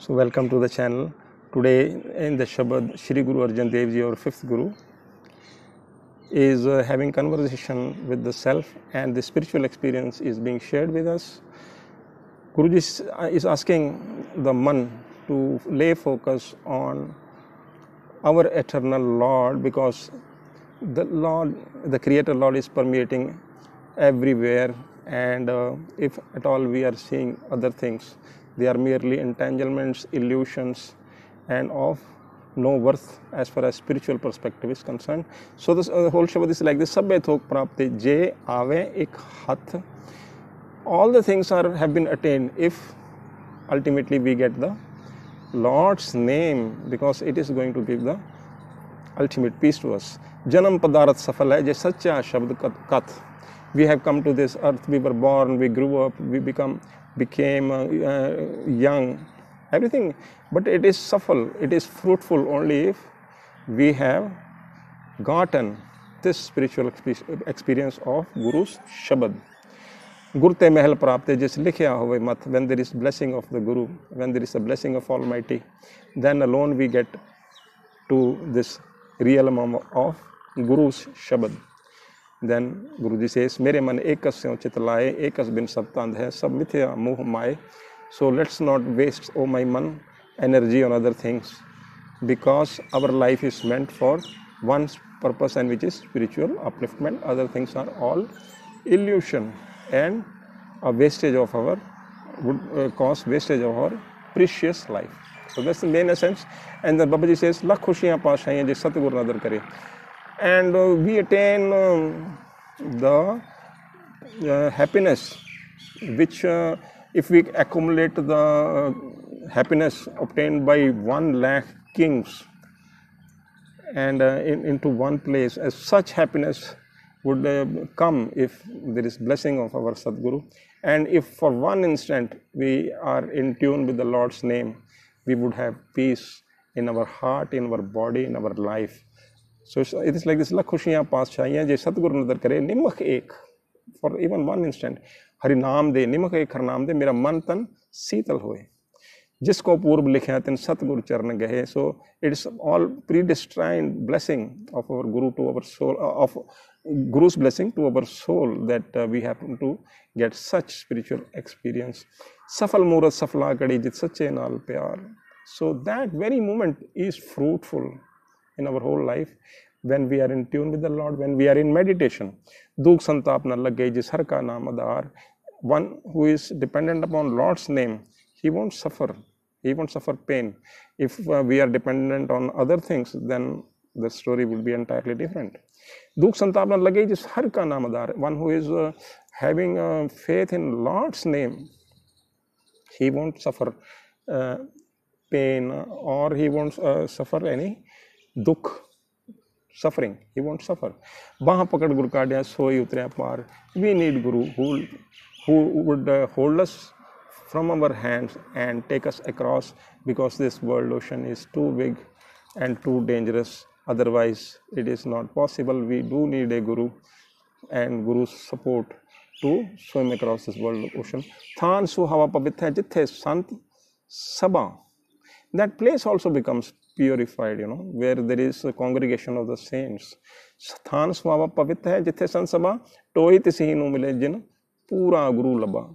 So welcome to the channel. Today in the Shabad, Shri Guru Arjan Dev Ji, our fifth Guru, is uh, having conversation with the self and the spiritual experience is being shared with us. Guruji is, uh, is asking the man to lay focus on our eternal Lord because the Lord, the Creator Lord is permeating everywhere and uh, if at all we are seeing other things they are merely entanglements illusions and of no worth as far as spiritual perspective is concerned so this uh, whole shabad is like this sabbe thok prapte je ave ek hath all the things are have been attained if ultimately we get the lord's name because it is going to give the ultimate peace to us janam padarat safal hai je sacha shabd kath we have come to this earth we were born we grew up we become became uh, uh, young, everything. But it is suffer, it is fruitful only if we have gotten this spiritual experience of Guru's Shabad. Gurte Mahal Prapte, just likhya howe mat, when there is blessing of the Guru, when there is a blessing of Almighty, then alone we get to this realm of Guru's Shabad. Then Guru ji से मेरे मन एक चित लाए, एक कस बिन सब तंद है, सब मिथ्या मोह माए। So let's not waste of my mind energy on other things because our life is meant for one purpose and which is spiritual upliftment other things are all illusion and a wastage of our would cause wastage of our precious life so that's main essence and Baba ji says लख खुशियाँ पाशाइयाँ जे सतगुरु नदर करे। And uh, we attain um, the uh, happiness which uh, if we accumulate the uh, happiness obtained by one lakh kings and uh, in, into one place as such happiness would uh, come if there is blessing of our sadguru and if for one instant we are in tune with the lord's name we would have peace in our heart in our body in our life so it is like this लख खुशियाँ पातशाहियाँ जो सतगुरु नज़र करे निमख एक for even one instant हरिनाम दे निमख एक हरनाम दे मेरा मन तन शीतल होए जिसको पूर्व लिखे तिन सतगुरु चरण गए so it's all predestined blessing of our Guru to our soul of Guru's blessing to our soul that we have to get such spiritual experience सफल मूर्त सफला कड़ी जित सच्चे नाल प्यार so that very moment is fruitful in our whole life when we are in tune with the Lord, when we are in meditation. Dukh santap na lage jis har ka naam adar. One who is dependent upon Lord's name, he won't suffer. He won't suffer pain. If uh, we are dependent on other things, then the story will be entirely different. Dukh santap na lage jis har ka naam adar. One who is uh, having uh, faith in Lord's name, he won't suffer uh, pain or he won't uh, suffer any दुख suffering he won't suffer बाह पकड़ गुरु काढ़िया सोई उतरिया पार we need Guru would hold us from our hands and take us across because this world ocean is too big and too dangerous otherwise it is not possible we do need a Guru and Guru support to swim across this world ocean थान सु हवा पवित्र है जिथे संत सबा that place also becomes purified, you know, where there is a congregation of the saints. ਸਥਾਨ ਸਵਾਵਾ ਪਵਿੱਤ ਹੈ ਜਿੱਥੇ ਸੰਸਭਾ ਟੋਈ ਤਿਸਹੀ ਨੂੰ ਮਿਲੇ ਜਿਨ ਪੂਰਾ ਗੁਰੂ ਲੱਭਾ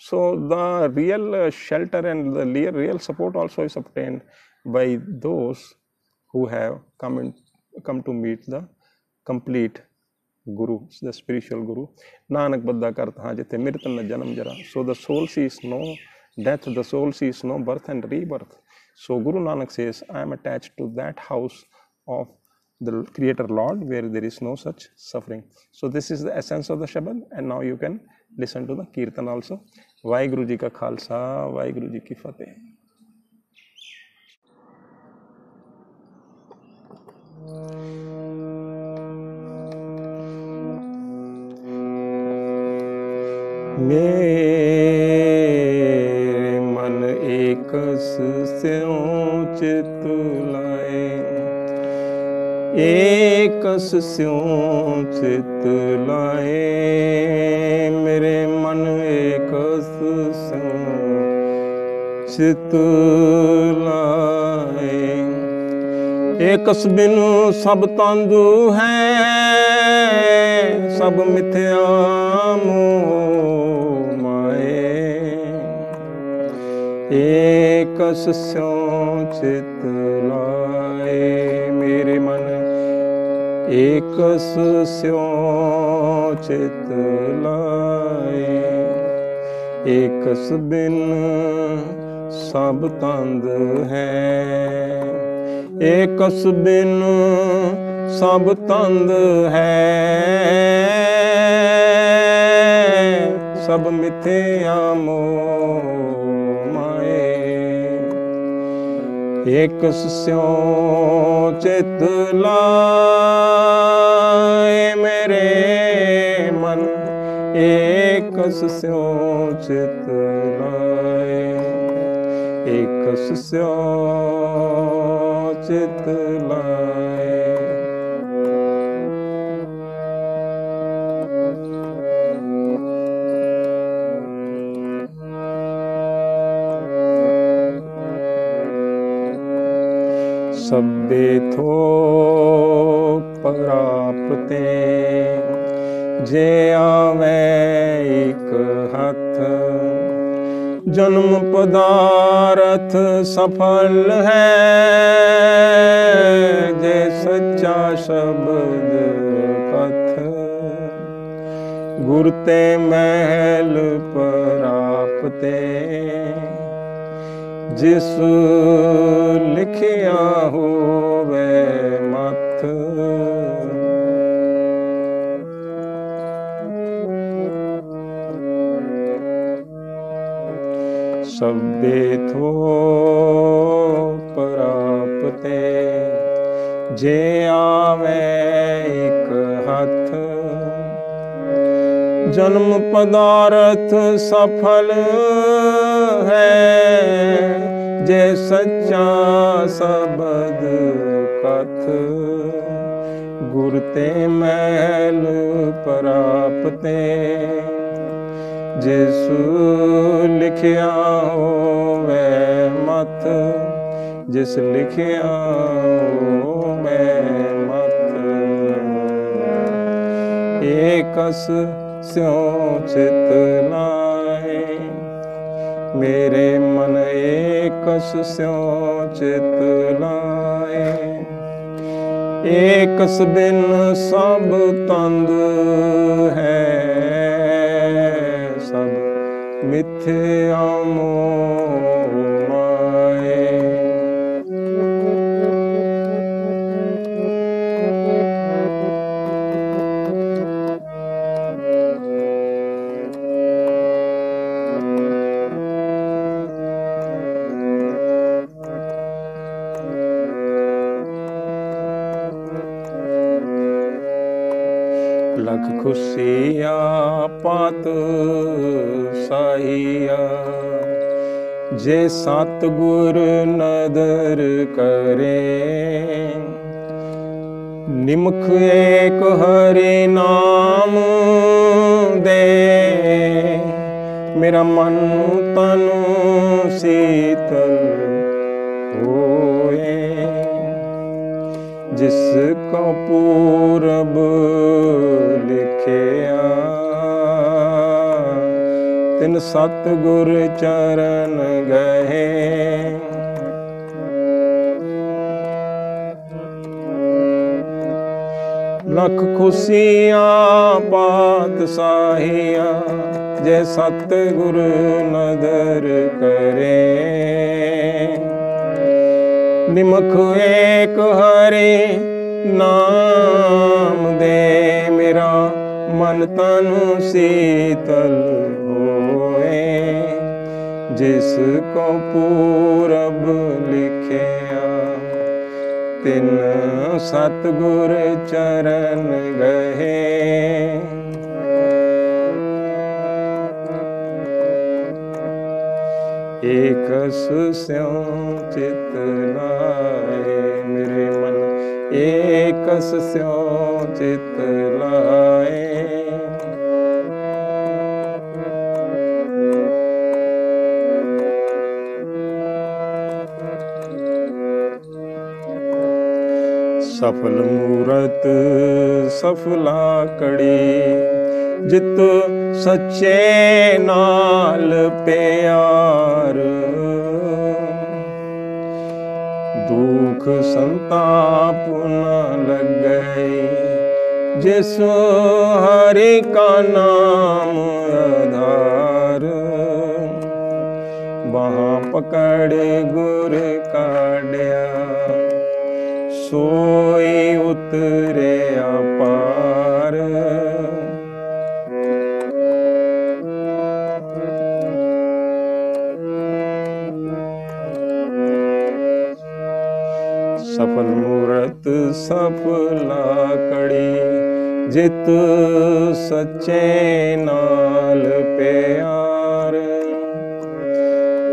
so the real shelter and the real support also is obtained by those who have come in, come to meet the complete guru the spiritual guru nanak badda karta ha jithe mirtan janam jara so the soul sees no death the soul sees no birth and rebirth so Guru Nanak says, I am attached to that house of the Creator Lord where there is no such suffering. So this is the essence of the Shabad and now you can listen to the Kirtan also. Vaheguru Ji ka Khalsa, Vaheguru Ji ki Fateh. मेरे कस स्यों चित लाए एकस स्यों चित लाए मेरे मन एक एकस स्यों चित लाए एकस बिनु सब तंदु है, सब मिथ्या मोह ਏਕਸ ਸਿਉ ਚਿਤ ਲਾਏ ਮੇਰੇ ਮਨ। ਏਕਸ ਸਿਉ ਚਿਤ ਲਾਏ। ਏਕਸ ਬਿਨ ਸਭ ਤੰਦ ਹੈ। ਏਕਸ ਬਿਨ ਸਭ ਤੰਦ ਹੈ। ਸਭ ਮਿਥਿਆ ਮੋ एक स्यो चित लाए मेरे मन एक चित लाए एक स्यो चित परापते जे आवे एक हथ, जन्म पदार्थ सफल है। जे सच्चा शब्द पथ, गुरते महल परापते। ਜਿਸ ਲਿਖਿਆ ਹੋਵੇ ਮਥ ਸਭੇ ਥੋ ਪ੍ਰਾਪਤੇ, ਜੇ ਆਵੇ ਇਕ ਹੱਥ। ਜਨਮ ਪਦਾਰਥ ਸਫਲ ਹੈ ਜੇ ਸੱਚਾ ਸਬਦ ਕਥ, ਗੁਰ ਤੇ ਮੈਲ ਪ੍ਰਾਪਤੇ। ਜਿਸ ਲਿਖਿਆ ਹੋਵੇ ਮਤ ਜਿਸ ਲਿਖਿਆ ਹੋਵੇ ਮਤ ਏਕਸ ਸਿਉ ਚਿਤ ਲਾਏ ਮੇਰੇ ਮਨ ਏਕਸ ਸਿਉ ਚਿਤ ਲਾਏ। ਏਕਸ ਬਿਨ ਸਭ ਤੰਦ ਹੈ ਸਭ ਮਿਥਿਆ ਮੋਹ ਪਤ ਸਾਈਆ, ਜੇ ਸਤ ਗੁਰ ਨਦਰ ਕਰੇ, ਨਿਮਖ ਏਕ ਹਰੀ ਨਾਮ ਦੇ, ਮੇਰਾ ਮਨ ਤਨੂ ਸੀਤਲ ਹੋਏ। ਜਿਸ ਕੋ ਪੂਰਬ ਲਿਖਿਆ ਤਿਨ ਸਤ ਗੁਰ ਚਰਨ ਗਏ। ਲਖ ਖੁਸ਼ੀਆਂ ਬਾਤ ਸਾਹੀਆ ਜੇ ਸਤ ਗੁਰ ਨਦਰ ਕਰੇ। ਨਿਮਖ ਏਕ ਹਰੇ ਨਾਮ ਦੇ ਮੇਰਾ ਮਨ ਤਨ ਸੀਤਲ होए, जिसको पूरब लिखे तिन सतगुर चरण गहे। एक स्यों चित लाए मेरे मन, एक स्यों चित लाए। ਸਫਲ ਮੂਰਤ ਸਫਲਾ ਕੜੀ, ਜਿਤ ਸੱਚੇ ਨਾਲ ਪਿਆਰ। ਦੁਖ ਸੰਤਾਪ ਨ ਲੱਗੈ, ਜਿਸ ਹਰਿ ਕਾ ਨਾਮ ਆਧਾਰ। ਬਾਹ ਪਕੜ ਗੁਰ ਕਾੜਿਆ ਸੋਈ ਉਤਰਿਆ ਪਾਰ ਸਫਲ ਮੂਰਤ ਸਫਲਾ ਕੜੀ ਜਿਤ ਸੱਚੇ ਨਾਲ ਪਿਆਰ।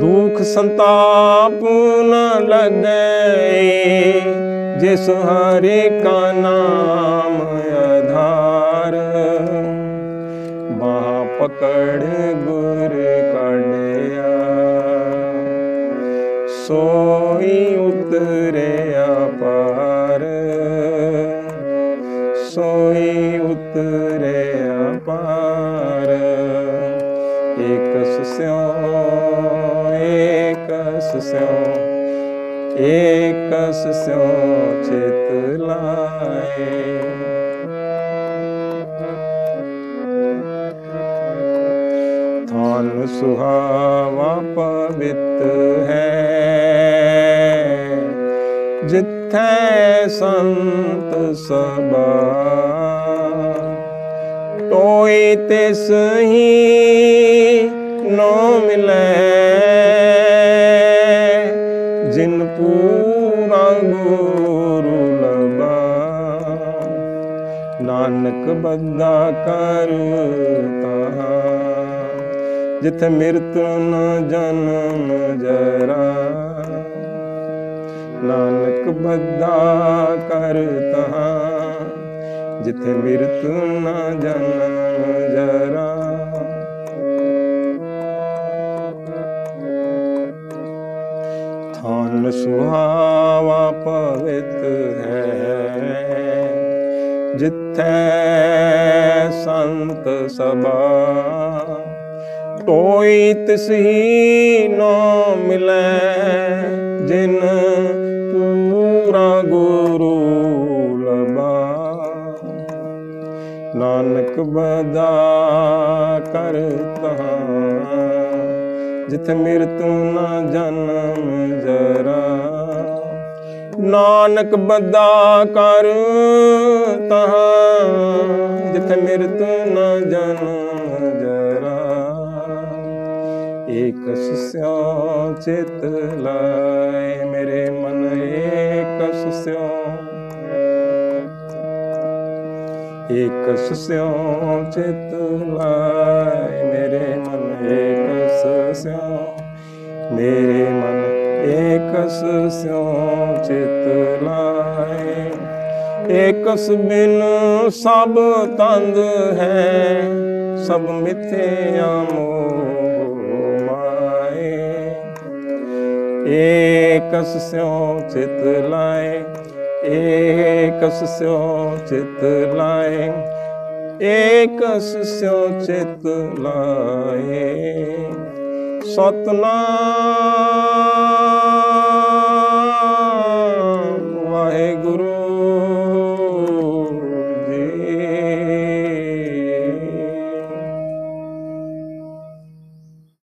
ਦੁਖ ਸੰਤਾਪ ਨ ਲੱਗੈ जिस हरि का नाम आधार। वहाँ पकड़ गुर सोई उतरे अपार। सोई उतरे अपार। एक स्यो एक स्यों एक चित लाए। थान सुहावा पवित है। जिथे संत सबा टोई तिस ही नो मिले। ਪੂਰਾ ਗੁਰੂ ਲਬਾ ਨਾਨਕ ਬੰਦਾ ਕਰਤਾ। ਜਿਥ ਮਿਰਤ ਨ ਜਨਮ ਜਰਾ। ਨਾਨਕ ਬੱਦਾ ਕਰਤਾ। ਜਿਥੇ ਮਿਰਤ ਨ ਜਨਮ ਜਰਾ। कमल सुहावा पवित है। जिथे संत सभा टोई तिस ही न मिले, जिन पूरा गुरु लबा नानक बदा करता ਜਿਥ ਤੂੰ ਨਾ ਜਨਮ ਜਰਾ। ਨਾਨਕ ਬਦਾ ਕਰ ਤਹਾਂ, ਜਿਥ ਤੂੰ ਨਾ ਜਨਮ ਜਰਾ। ਏਕਸ ਸਿਉ ਚਿਤ ਲਾਏ, ਮੇਰੇ ਮਨ ਏਕਸ ਸਿਉ ਏਕਸ ਸਿਉ ਚਿਤ ਲਾਏ श्याम मेरे मन एक श्याम चित लाए। एकस बिन सब तंग है, सब मिथ्या माए। एकस श्याम चित लाए। एक श्याम चित लाए। एक श्याम चित लाए। ਸਤਨਾਮ।